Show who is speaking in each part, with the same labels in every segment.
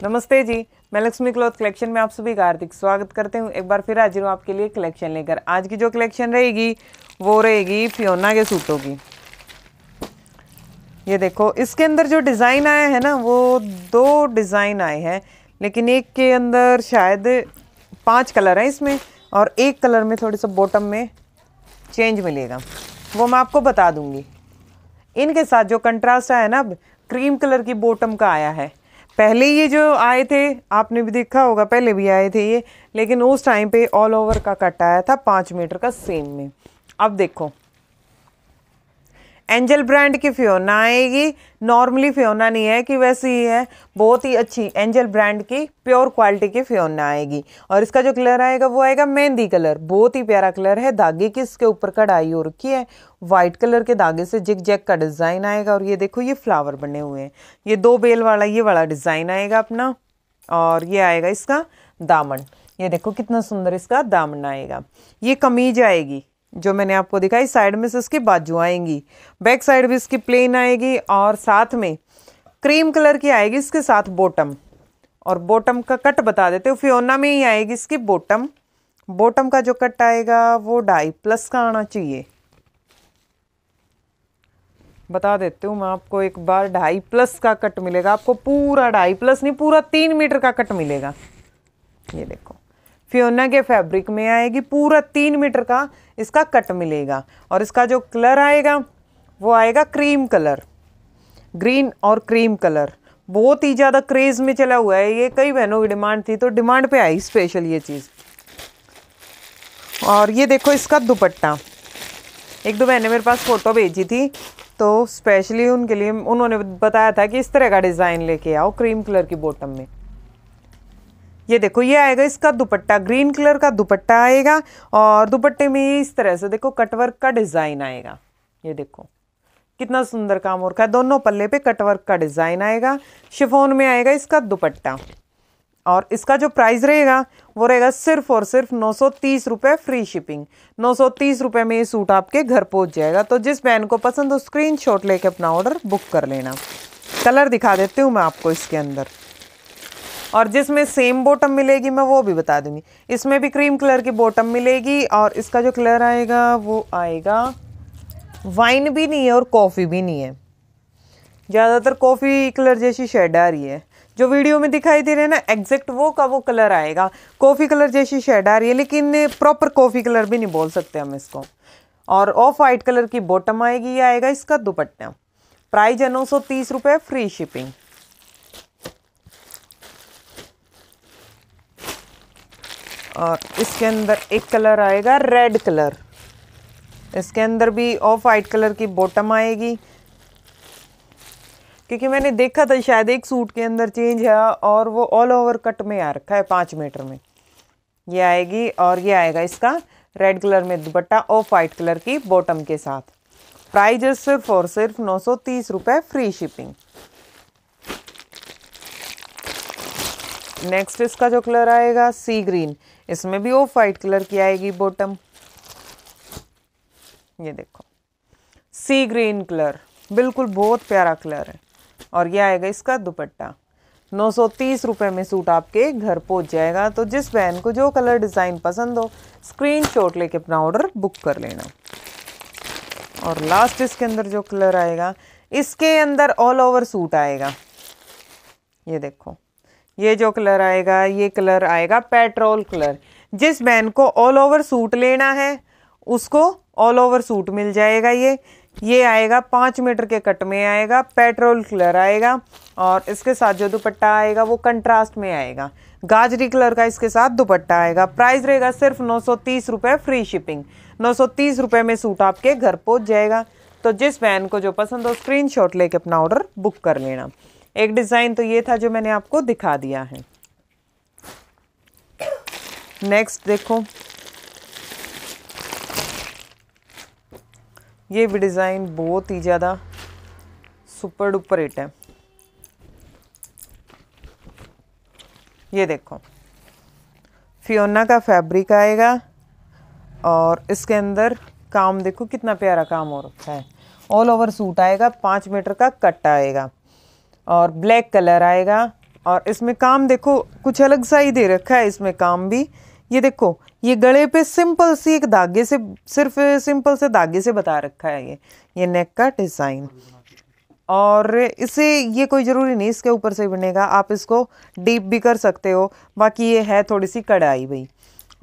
Speaker 1: नमस्ते जी, मैं Lakshmi cloth collection में आप सभी का हार्दिक स्वागत करते हूँ। एक बार फिर हाजिर हूँ आपके लिए कलेक्शन लेकर। आज की जो कलेक्शन रहेगी, वो रहेगी फियोना के सूटों की। ये देखो, इसके अंदर जो डिज़ाइन आया है ना, वो दो डिज़ाइन आए हैं, लेकिन एक के अंदर शायद पाँच कलर हैं इसमें, और एक कलर में थोड़ी सा बॉटम में चेंज मिलेगा। वो मैं आपको बता दूँगी। इनके साथ जो कंट्रास्ट आया है ना क्रीम कलर की बॉटम का आया है। पहले ये जो आए थे, आपने भी देखा होगा, पहले भी आए थे ये, लेकिन उस टाइम पे ऑल ओवर का कट आया था पाँच मीटर का सेम में। अब देखो। एंजल ब्रांड की फ्योना आएगी। नॉर्मली फ्योना नहीं है कि वैसे ही है। बहुत ही अच्छी एंजल ब्रांड की प्योर क्वालिटी की फ्योना आएगी। और इसका जो कलर आएगा, वो आएगा मेहंदी कलर। बहुत ही प्यारा कलर है। धागे की इसके ऊपर कढ़ाई हो रखी है। वाइट कलर के धागे से जिग जैक का डिज़ाइन आएगा। और ये देखो, ये फ्लावर बने हुए हैं। ये दो बेल वाला, ये वाला डिज़ाइन आएगा अपना। और ये आएगा इसका दामन। ये देखो कितना सुंदर इसका दामन आएगा। ये कमीज आएगी। जो मैंने आपको दिखाई, साइड में से इसकी बाजू आएँगी। बैक साइड भी इसकी प्लेन आएगी और साथ में क्रीम कलर की आएगी इसके साथ बॉटम। और बॉटम का कट बता देते हो, फियोना में ही आएगी इसकी बॉटम। बॉटम का जो कट आएगा, वो ढाई प्लस का आना चाहिए। बता देती हूँ मैं आपको, एक बार ढाई प्लस का कट मिलेगा। आपको पूरा ढाई प्लस नहीं, पूरा तीन मीटर का कट मिलेगा। ये देखो। फियोना के फैब्रिक में आएगी, पूरा तीन मीटर का इसका कट मिलेगा। और इसका जो कलर आएगा, वो आएगा क्रीम कलर ग्रीन और क्रीम कलर बहुत ही ज़्यादा क्रेज़ में चला हुआ है। ये कई बहनों की डिमांड थी तो डिमांड पे आई स्पेशल ये चीज़। और ये देखो इसका दुपट्टा। एक दो बहनें मेरे पास फ़ोटो भेजी थी तो स्पेशली उनके लिए उन्होंने बताया था कि इस तरह का डिज़ाइन लेके आओ क्रीम कलर की बॉटम में। ये देखो, ये आएगा इसका दुपट्टा, ग्रीन कलर का दुपट्टा आएगा और दुपट्टे में इस तरह से देखो, कटवर्क का डिज़ाइन आएगा। ये देखो, कितना सुंदर काम हो रखा है। दोनों पल्ले पे कटवर्क का डिज़ाइन आएगा, शिफोन में आएगा इसका दुपट्टा और इसका जो प्राइस रहेगा, वो रहेगा सिर्फ़ और सिर्फ़ नौ सौ तीस रुपये फ्री शिपिंग। नौ सौ तीस रुपये में ये सूट आपके घर पहुँच जाएगा। तो जिस बहन को पसंद हो स्क्रीन शॉट लेके अपना ऑर्डर बुक कर लेना। कलर दिखा देती हूँ मैं आपको इसके अंदर। और जिसमें सेम बॉटम मिलेगी, मैं वो भी बता दूँगी। इसमें भी क्रीम कलर की बॉटम मिलेगी और इसका जो कलर आएगा, वो आएगा वाइन भी नहीं है और कॉफ़ी भी नहीं है। ज़्यादातर कॉफ़ी कलर जैसी शेड आ रही है। जो वीडियो में दिखाई दे रहे हैं ना एग्जैक्ट वो का वो कलर आएगा। कॉफ़ी कलर जैसी शेड आ रही है, लेकिन प्रॉपर कॉफ़ी कलर भी नहीं बोल सकते हम इसको। और ऑफ़ वाइट कलर की बॉटम आएगी, ये आएगा इसका दुपट्टा। प्राइज है नौ सौ तीस रुपये फ्री शिपिंग और इसके अंदर एक कलर आएगा रेड कलर। इसके अंदर भी ऑफ़ वाइट कलर की बॉटम आएगी। क्योंकि मैंने देखा था शायद एक सूट के अंदर चेंज है और वो ऑल ओवर कट में आ रखा है पाँच मीटर में। ये आएगी और ये आएगा इसका रेड कलर में दुपट्टा ऑफ़ वाइट कलर की बॉटम के साथ। प्राइस सिर्फ़ और सिर्फ़ नौ सौ तीस रुपये फ्री शिपिंग नेक्स्ट इसका जो कलर आएगा सी ग्रीन इसमें भी ऑफ़ वाइट कलर की आएगी बॉटम ये देखो. सी ग्रीन कलर बिल्कुल बहुत प्यारा कलर है. और ये आएगा इसका दुपट्टा. नौ सौ तीस में सूट आपके घर पहुँच जाएगा. तो जिस बहन को जो कलर डिज़ाइन पसंद हो स्क्रीन शॉट लेके अपना ऑर्डर बुक कर लेना. और लास्ट इसके अंदर जो कलर आएगा, इसके अंदर ऑल ओवर सूट आएगा. ये देखो. ये जो कलर आएगा, ये कलर आएगा पेट्रोल कलर। जिस बहन को ऑल ओवर सूट लेना है, उसको ऑल ओवर सूट मिल जाएगा ये। ये आएगा पाँच मीटर के कट में आएगा, पेट्रोल कलर आएगा और इसके साथ जो दुपट्टा आएगा वो कंट्रास्ट में आएगा। गाजरी कलर का इसके साथ दुपट्टा आएगा। प्राइस रहेगा सिर्फ़ नौ सौ फ्री शिपिंग नौ सौ में सूट आपके घर पहुँच जाएगा। तो जिस बहन को जो पसंद हो स्क्रीन लेके अपना ऑर्डर बुक कर लेना। एक डिज़ाइन तो ये था जो मैंने आपको दिखा दिया है। नेक्स्ट देखो। ये भी डिज़ाइन बहुत ही ज़्यादा सुपर डुपर हिट है। ये देखो। फियोना का फैब्रिक आएगा और इसके अंदर काम देखो कितना प्यारा काम हो रखा है। ऑल ओवर सूट आएगा, पाँच मीटर का कट आएगा। और ब्लैक कलर आएगा। और इसमें काम देखो, कुछ अलग सा ही दे रखा है इसमें काम भी। ये देखो, ये गले पे सिंपल सी एक धागे से, सिर्फ़ सिंपल से धागे से बता रखा है ये। ये नेक का डिज़ाइन और इसे, ये कोई ज़रूरी नहीं, इसके ऊपर से बनेगा। आप इसको डीप भी कर सकते हो। बाकी ये है थोड़ी सी कढ़ाई भाई।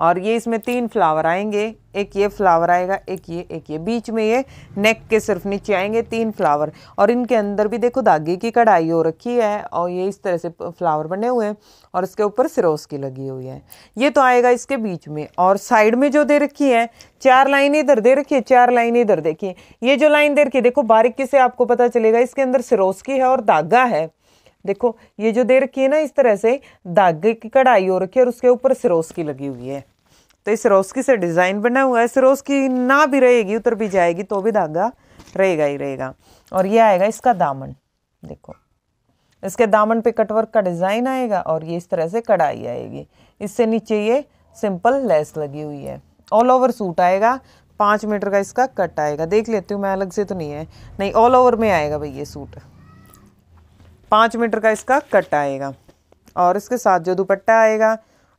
Speaker 1: और ये इसमें तीन फ्लावर आएँगे। एक ये फ्लावर आएगा, एक ये एक ये। बीच में ये नेक के सिर्फ़ नीचे आएँगे तीन फ्लावर। और इनके अंदर भी देखो धागे की कढ़ाई हो रखी है और ये इस तरह से फ्लावर बने हुए हैं और इसके ऊपर सिरोस की लगी हुई है। ये तो आएगा इसके बीच में और साइड में जो दे रखी है, चार लाइन इधर दे रखी है, चार लाइन इधर देखिए। ये जो लाइन दे रखी है, देखो बारीकी से आपको पता चलेगा इसके अंदर सिरोस की है और धागा है। देखो, ये जो दे रखी है ना, इस तरह से धागे की कढ़ाई हो रखी है और उसके ऊपर सिरोस की लगी हुई है। तो इस रोस्की से डिज़ाइन बना हुआ है। इस सिरोस्की ना भी रहेगी, उतर भी जाएगी तो भी धागा रहेगा ही रहेगा। और ये आएगा इसका दामन, देखो। इसके दामन पे कटवर्क का डिज़ाइन आएगा और ये इस तरह से कढ़ाई आएगी। इससे नीचे ये सिंपल लेस लगी हुई है। ऑल ओवर सूट आएगा, पाँच मीटर का इसका कट आएगा। देख लेती हूँ मैं, अलग से तो नहीं है। नहीं ऑल ओवर में आएगा भाई ये सूट पाँच मीटर का इसका कट आएगा और इसके साथ जो दुपट्टा आएगा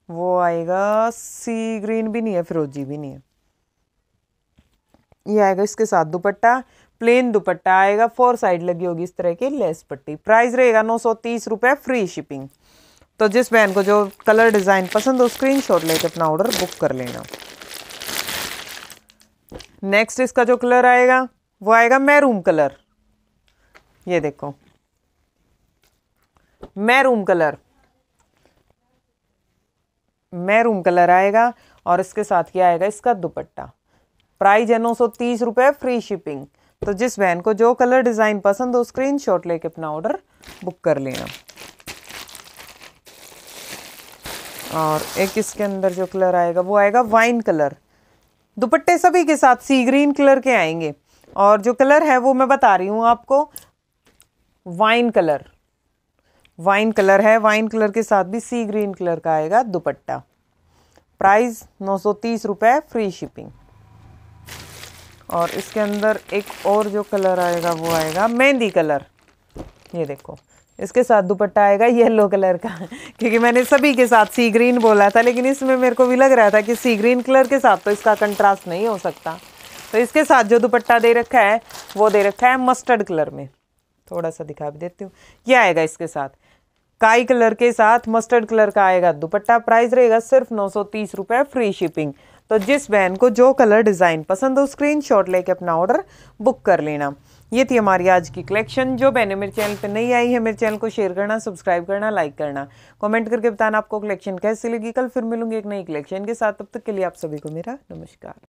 Speaker 1: वो आएगा सी ग्रीन भी नहीं है, फिरोजी भी नहीं है। ये आएगा इसके साथ दुपट्टा प्लेन दुपट्टा आएगा फोर साइड लगी होगी इस तरह की लेस पट्टी। प्राइस रहेगा नौ सौ तीस रुपये फ्री शिपिंग तो जिस बहन को जो कलर डिज़ाइन पसंद हो स्क्रीन शॉट लेके अपना ऑर्डर बुक कर लेना। नेक्स्ट इसका जो कलर आएगा, वो आएगा मैरूम कलर ये देखो। मैरूम कलर मैरूम कलर आएगा और इसके साथ क्या आएगा? इसका दुपट्टा। प्राइस है नौ सौ तीस फ्री शिपिंग तो जिस बहन को जो कलर डिज़ाइन पसंद हो स्क्रीन शॉट लेके अपना ऑर्डर बुक कर लेना। और एक इसके अंदर जो कलर आएगा, वो आएगा वाइन कलर दुपट्टे सभी के साथ सी ग्रीन कलर के आएँगे। और जो कलर है, वो मैं बता रही हूँ आपको वाइन कलर वाइन कलर है, वाइन कलर के साथ भी सी ग्रीन कलर का आएगा दुपट्टा। प्राइस नौ सौ तीस रुपये फ्री शिपिंग। और इसके अंदर एक और जो कलर आएगा, वो आएगा मेहंदी कलर। ये देखो, इसके साथ दुपट्टा आएगा, येलो कलर का। क्योंकि मैंने सभी के साथ सी ग्रीन बोला था, लेकिन इसमें मेरे को भी लग रहा था कि सी ग्रीन कलर के साथ तो इसका कंट्रास्ट नहीं हो सकता। तो इसके साथ जो दुपट्टा दे रखा है, वो दे रखा है मस्टर्ड कलर में। थोड़ा सा दिखा भी देती हूँ। ये आएगा इसके साथ। काई कलर के साथ मस्टर्ड कलर का आएगा। दुपट्टा प्राइस रहेगा सिर्फ़ नौ सौ तीस रुपये फ्री शिपिंग तो जिस बहन को जो कलर डिज़ाइन पसंद हो स्क्रीन शॉट लेके अपना ऑर्डर बुक कर लेना। ये थी हमारी आज की कलेक्शन जो बहनें मेरे चैनल पे नहीं आई है, मेरे चैनल को शेयर करना सब्सक्राइब करना लाइक करना। कमेंट करके बताना आपको कलेक्शन कैसी लगी। कल फिर मिलूँगी एक नई कलेक्शन के साथ। तब तक के लिए आप सभी को मेरा नमस्कार।